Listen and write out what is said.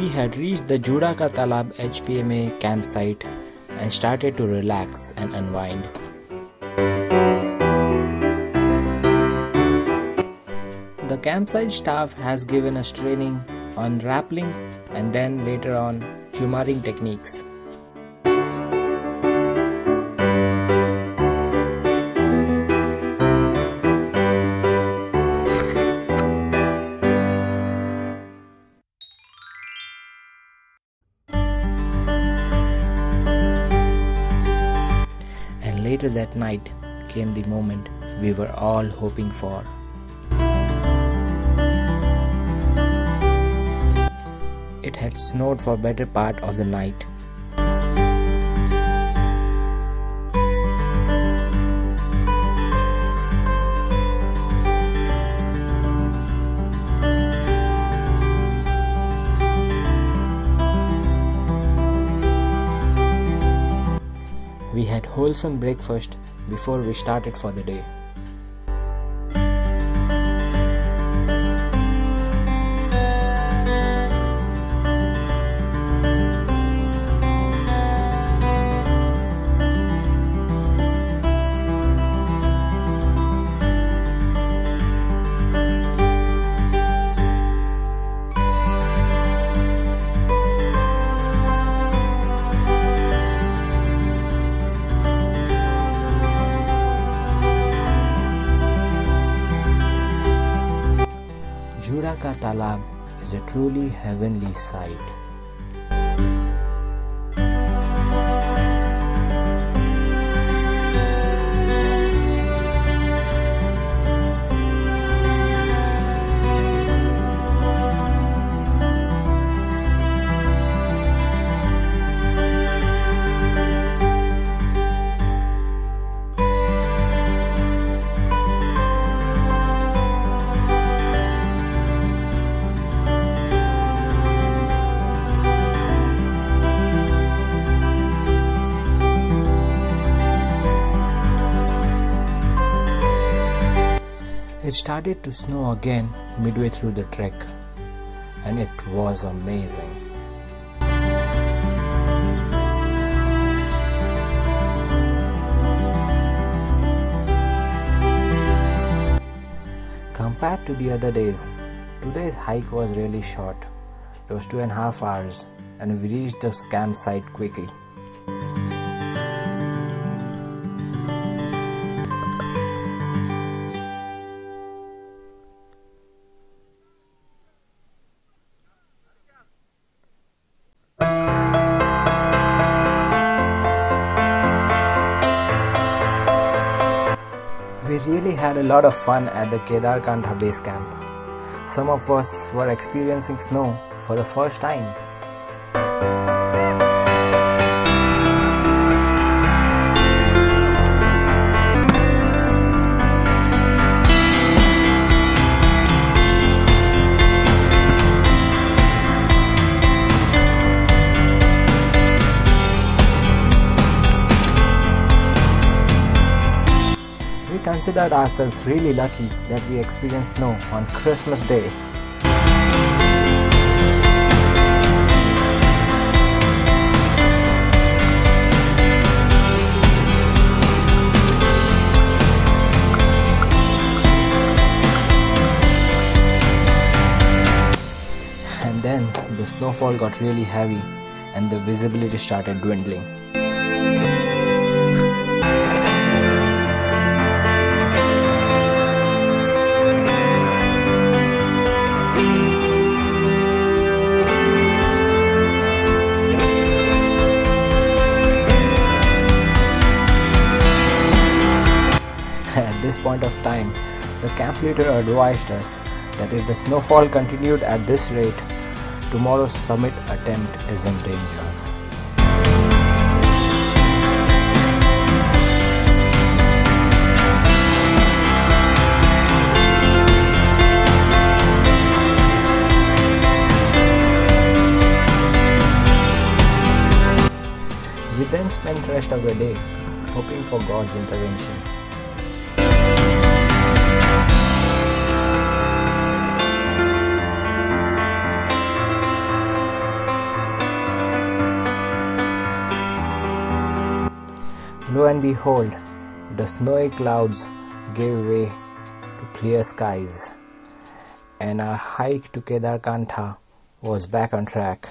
had reached the Juda Ka Talab HPMA campsite and started to relax and unwind. The campsite staff has given us training on rappelling and then later on jumaring techniques. Later that night came the moment we were all hoping for. It had snowed for better part of the night. Had wholesome breakfast before we started for the day. Juda Ka Talab is a truly heavenly sight. It started to snow again midway through the trek, and it was amazing. Compared to the other days, today's hike was really short. It was two and a half hours, and we reached the campsite quickly. We really had a lot of fun at the Kedarkantha base camp. Some of us were experiencing snow for the first time. Considered ourselves really lucky that we experienced snow on Christmas Day. And then the snowfall got really heavy and the visibility started dwindling. This point of time, the camp leader advised us that if the snowfall continued at this rate, tomorrow's summit attempt is in danger. We then spent the rest of the day hoping for God's intervention. Lo and behold, the snowy clouds gave way to clear skies, and our hike to Kedarkantha was back on track.